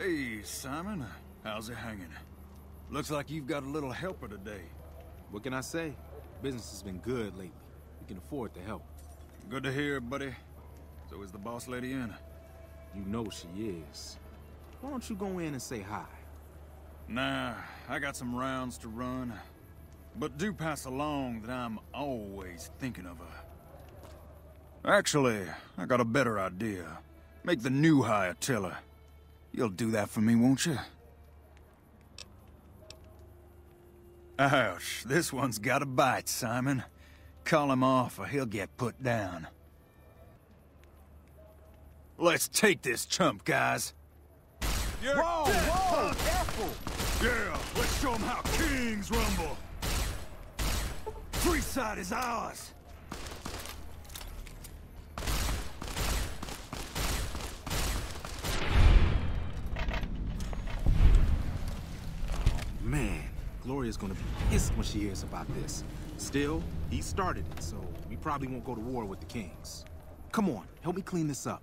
Hey, Simon. How's it hanging? Looks like you've got a little helper today. What can I say? Business has been good lately. We can afford the help. Good to hear, buddy. So is the boss lady in? You know she is. Why don't you go in and say hi? Nah, I got some rounds to run. But do pass along that I'm always thinking of her. Actually, I got a better idea. Make the new hire tell her. You'll do that for me, won't you? Ouch, this one's got a bite, Simon. Call him off or he'll get put down. Let's take this chump, guys. You're whoa, dead, whoa, careful! Yeah, let's show him how kings rumble. Freeside is ours. Gloria's gonna be pissed when she hears about this. Still, he started it, so we probably won't go to war with the kings. Come on, help me clean this up.